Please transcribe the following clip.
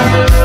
Bye.